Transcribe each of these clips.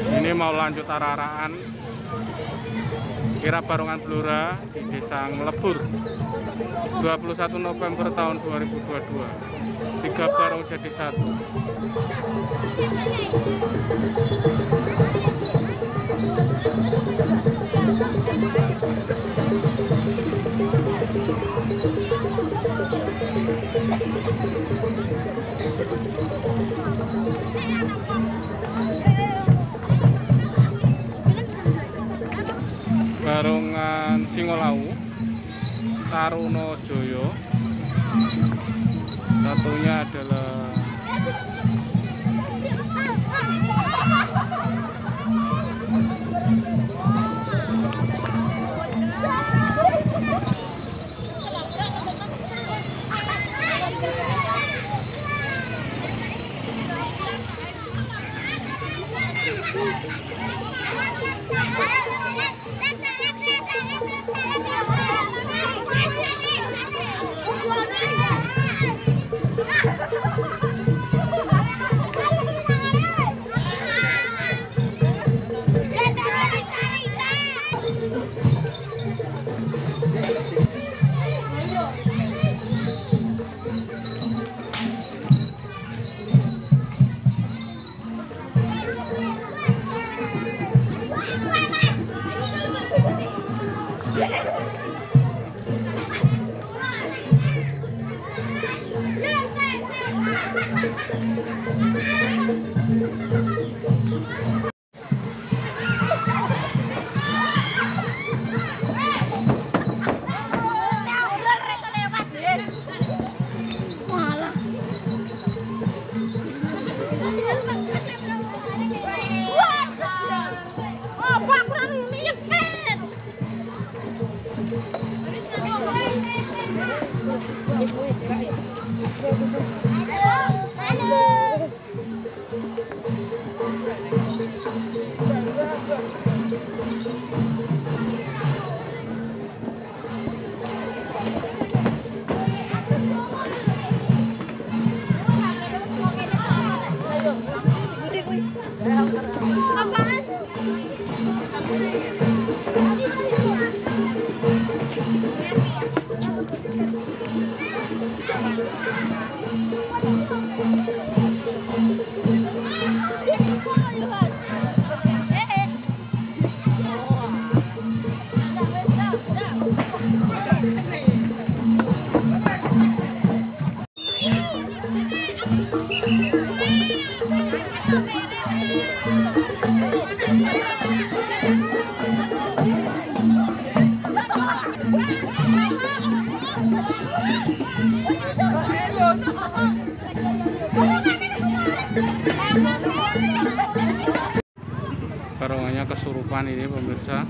ini mau lanjut arah-arahan. Kira Barongan Blora di Desa Ngelebur 21 November tahun 2022 tiga barong jadi satu Singolawu Taruno Joyo satunya adalah ini pemirsa.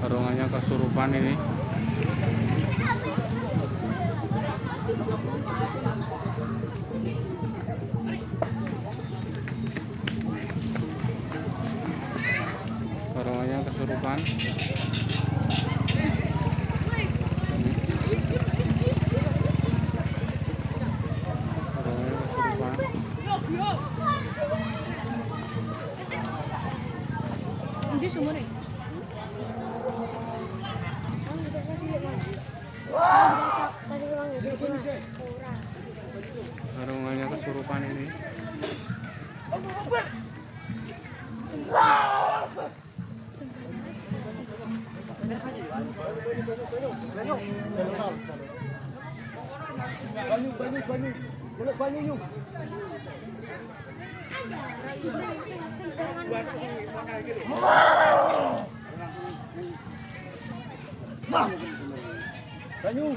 Barongannya kesurupan ini. Barongannya kesurupan Banyu. Banyu.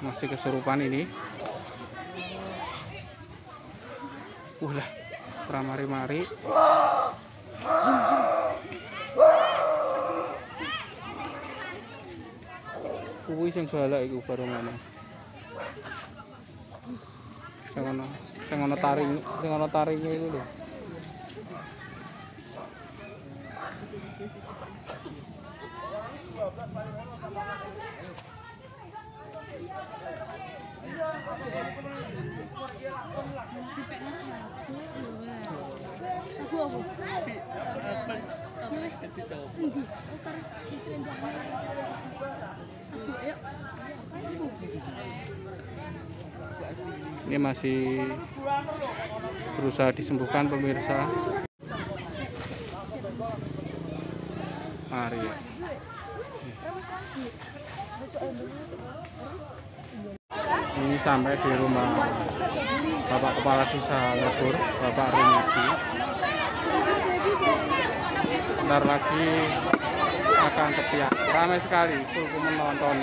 masih kesurupan ini. Ulah pramari-mari kuwi sing balak iku baru ngono. Sing ono sing ono taring sing ono taringe Ini masih berusaha disembuhkan pemirsa. Mari. Ya ini sampai di rumah Bapak Kepala Desa Lebur Bapak Rumiti bentar lagi akan kepiak. Ramai sekali full menonton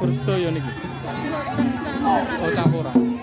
Burstoyo niki. Oh, campuran.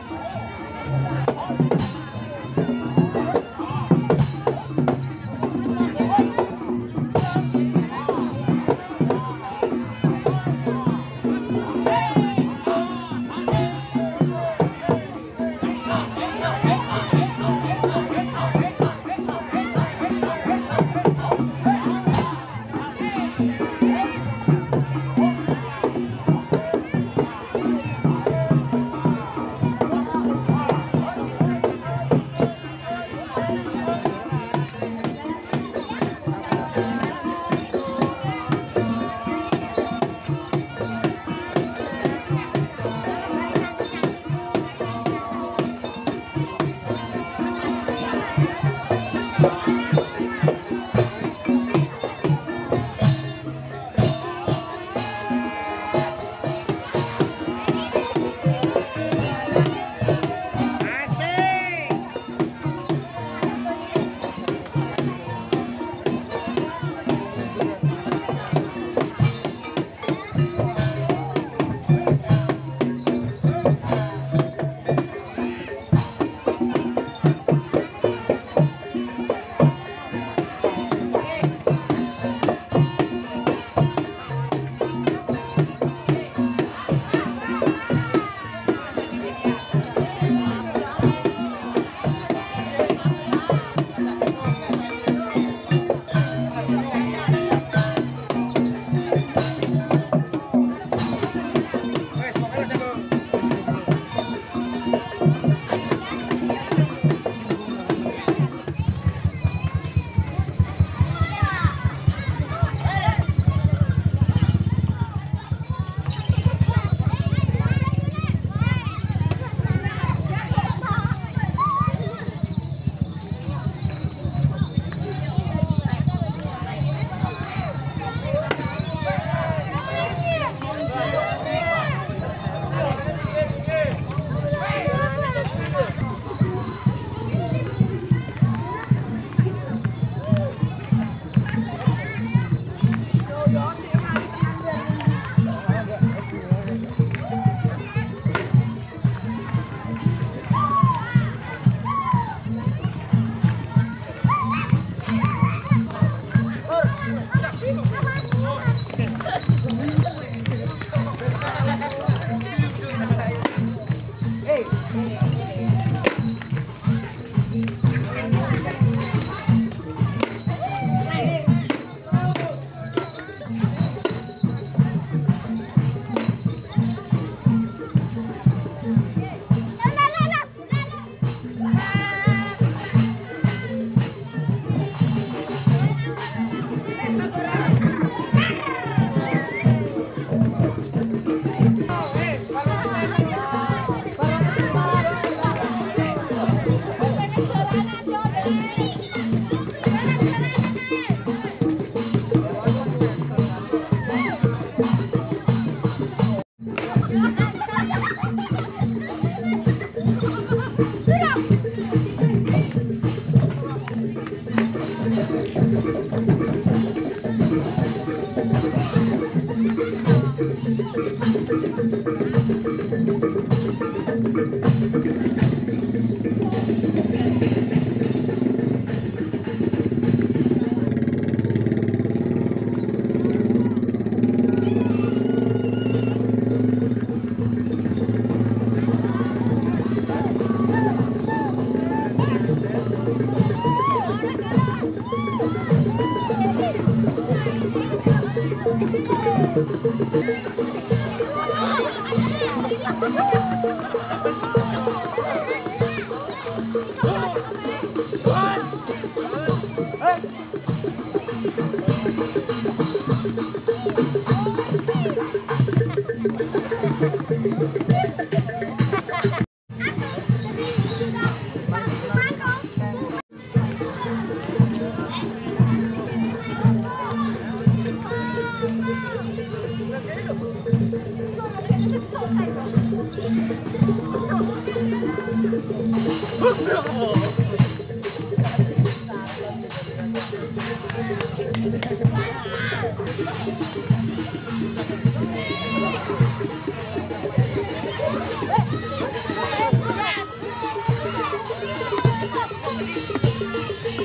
Oh,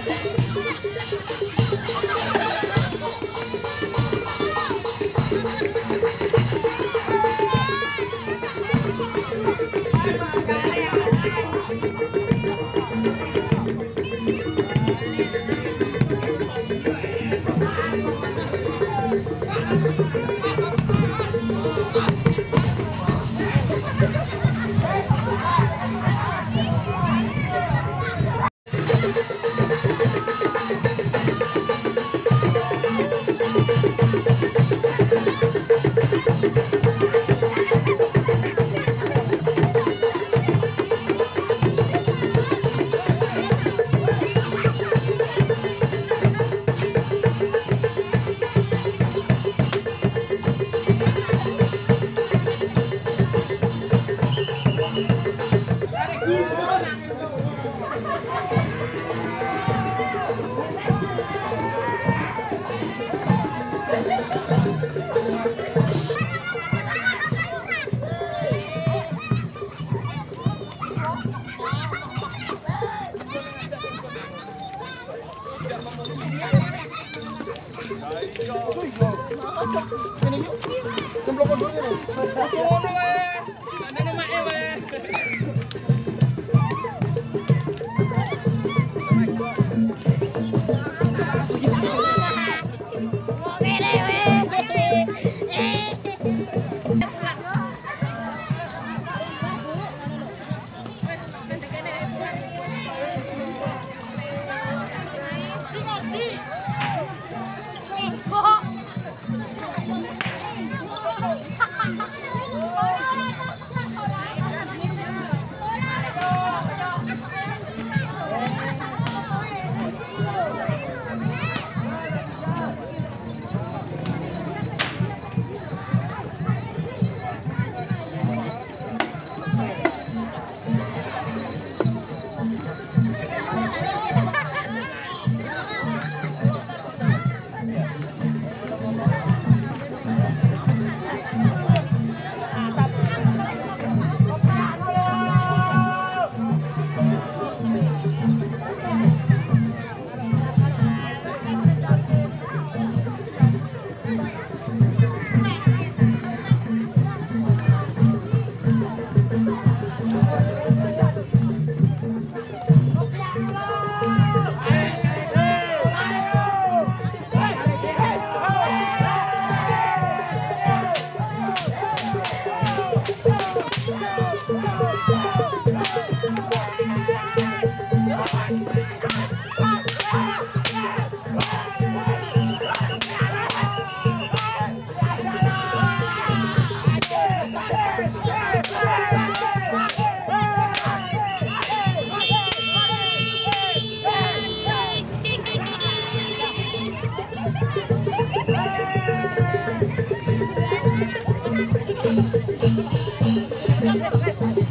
ほら! Okay. Thank